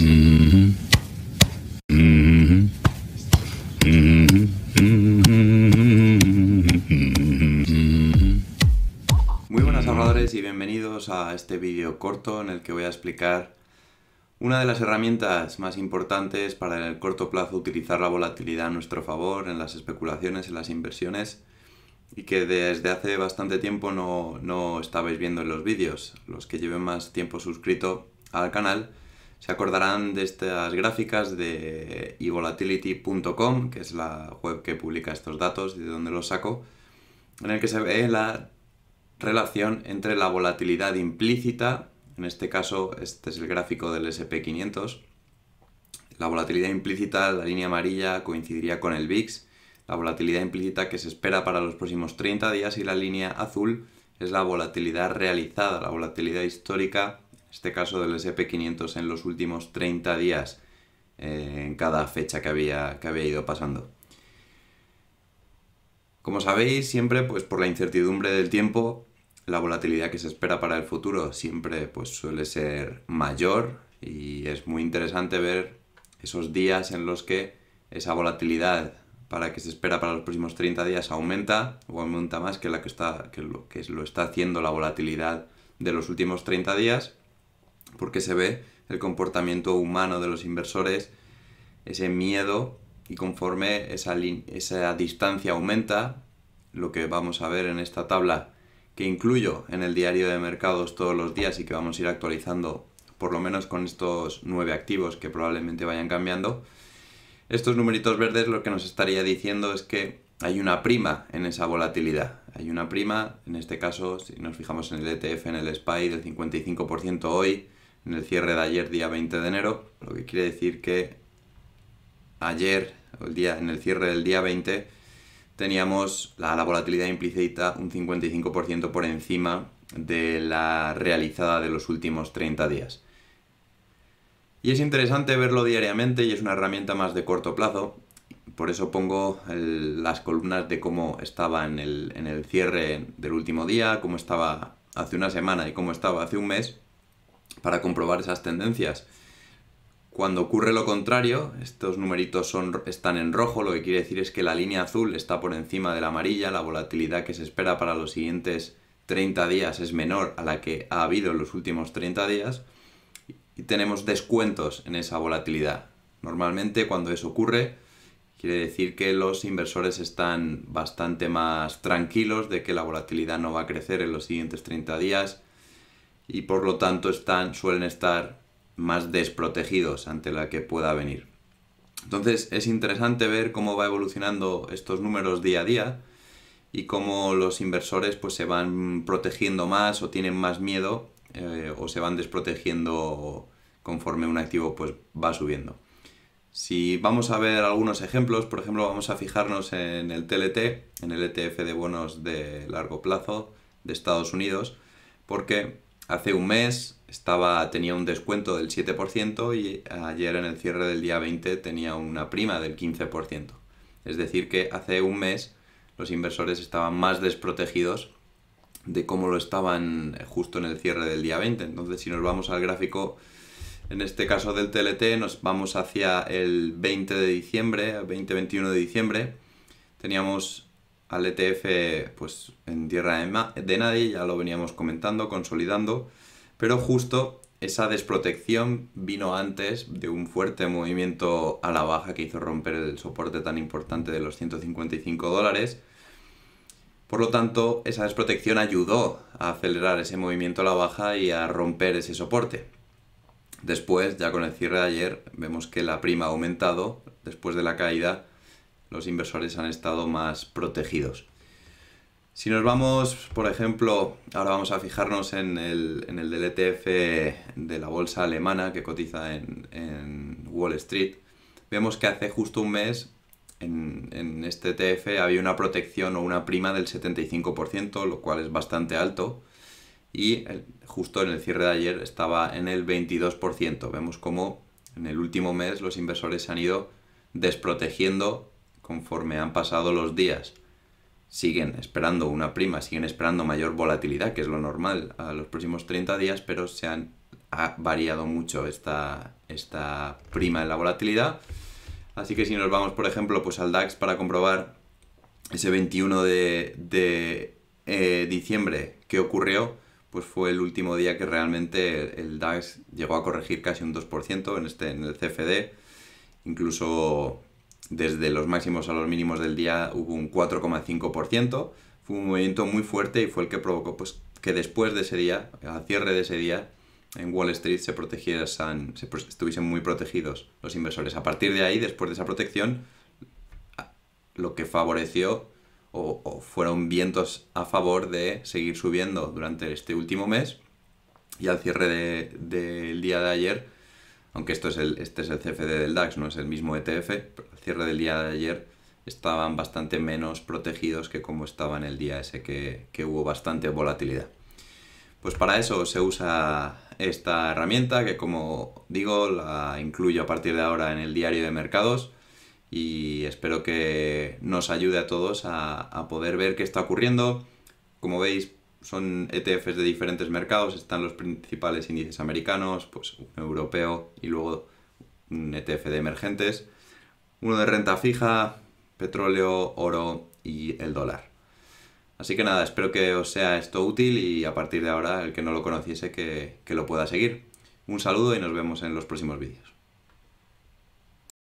Muy buenas habladores y bienvenidos a este vídeo corto en el que voy a explicar una de las herramientas más importantes para en el corto plazo utilizar la volatilidad a nuestro favor en las especulaciones, en las inversiones y que desde hace bastante tiempo no, no estabais viendo en los vídeos. Los que lleven más tiempo suscrito al canal se acordarán de estas gráficas de evolatility.com, que es la web que publica estos datos y de donde los saco, en el que se ve la relación entre la volatilidad implícita, en este caso este es el gráfico del SP500, la volatilidad implícita, la línea amarilla, coincidiría con el VIX, la volatilidad implícita que se espera para los próximos 30 días y la línea azul es la volatilidad realizada, la volatilidad histórica, este caso del SP500 en los últimos 30 días eh, en cada fecha que había, que había ido pasando. Como sabéis, siempre pues por la incertidumbre del tiempo, la volatilidad que se espera para el futuro siempre pues suele ser mayor y es muy interesante ver esos días en los que esa volatilidad para que se espera para los próximos 30 días aumenta o aumenta más que, la que, está, que, lo, que lo está haciendo la volatilidad de los últimos 30 días, porque se ve el comportamiento humano de los inversores, ese miedo y conforme esa, esa distancia aumenta, lo que vamos a ver en esta tabla que incluyo en el diario de mercados todos los días y que vamos a ir actualizando por lo menos con estos nueve activos que probablemente vayan cambiando, estos numeritos verdes lo que nos estaría diciendo es que hay una prima en esa volatilidad. Hay una prima, en este caso, si nos fijamos en el ETF, en el SPY, del 55% hoy, en el cierre de ayer, día 20 de enero, lo que quiere decir que ayer, el día, en el cierre del día 20, teníamos la, la volatilidad implícita un 55% por encima de la realizada de los últimos 30 días. Y es interesante verlo diariamente y es una herramienta más de corto plazo. Por eso pongo las columnas de cómo estaba en el, en el cierre del último día, cómo estaba hace una semana y cómo estaba hace un mes, para comprobar esas tendencias. Cuando ocurre lo contrario, estos numeritos son, están en rojo, lo que quiere decir es que la línea azul está por encima de la amarilla, la volatilidad que se espera para los siguientes 30 días es menor a la que ha habido en los últimos 30 días y tenemos descuentos en esa volatilidad. Normalmente cuando eso ocurre, quiere decir que los inversores están bastante más tranquilos de que la volatilidad no va a crecer en los siguientes 30 días y por lo tanto están, suelen estar más desprotegidos ante la que pueda venir. Entonces es interesante ver cómo va evolucionando estos números día a día y cómo los inversores pues se van protegiendo más o tienen más miedo eh, o se van desprotegiendo conforme un activo pues va subiendo. Si vamos a ver algunos ejemplos, por ejemplo, vamos a fijarnos en el TLT, en el ETF de bonos de largo plazo de Estados Unidos, porque hace un mes estaba, tenía un descuento del 7% y ayer en el cierre del día 20 tenía una prima del 15%. Es decir, que hace un mes los inversores estaban más desprotegidos de cómo lo estaban justo en el cierre del día 20. Entonces, si nos vamos al gráfico, en este caso del TLT, nos vamos hacia el 20 de diciembre, 20-21 de diciembre. Teníamos al ETF pues, en tierra de nadie, ya lo veníamos comentando, consolidando, pero justo esa desprotección vino antes de un fuerte movimiento a la baja que hizo romper el soporte tan importante de los 155 dólares por lo tanto, esa desprotección ayudó a acelerar ese movimiento a la baja y a romper ese soporte. Después, ya con el cierre de ayer, vemos que la prima ha aumentado. Después de la caída, los inversores han estado más protegidos. Si nos vamos, por ejemplo, ahora vamos a fijarnos en el, en el del ETF de la bolsa alemana que cotiza en, en Wall Street, vemos que hace justo un mes en, este TF había una protección o una prima del 75%, lo cual es bastante alto. Y justo en el cierre de ayer estaba en el 22%. Vemos como en el último mes los inversores se han ido desprotegiendo conforme han pasado los días. Siguen esperando una prima, siguen esperando mayor volatilidad, que es lo normal a los próximos 30 días, pero se han ha variado mucho esta, esta prima en la volatilidad. Así que si nos vamos, por ejemplo, pues al DAX para comprobar ese 21 de, eh, diciembre que ocurrió, pues fue el último día que realmente el DAX llegó a corregir casi un 2% en, este, en el CFD. Incluso desde los máximos a los mínimos del día hubo un 4,5%. Fue un movimiento muy fuerte y fue el que provocó pues, que después de ese día, al cierre de ese día, en Wall Street se protegiesen, se estuviesen muy protegidos los inversores. A partir de ahí, después de esa protección, lo que favoreció o, fueron vientos a favor de seguir subiendo durante este último mes y al cierre del día de ayer, aunque esto es el, este es el CFD del DAX, no es el mismo ETF, al cierre del día de ayer estaban bastante menos protegidos que como estaban el día ese que, que hubo bastante volatilidad. Pues para eso se usa esta herramienta que como digo la incluyo a partir de ahora en el diario de mercados y espero que nos ayude a todos a, poder ver qué está ocurriendo. Como veis son ETFs de diferentes mercados, están los principales índices americanos, pues un europeo y luego un ETF de emergentes, uno de renta fija, petróleo, oro y el dólar. Así que nada, espero que os sea esto útil y a partir de ahora el que no lo conociese que, que lo pueda seguir. Un saludo y nos vemos en los próximos vídeos.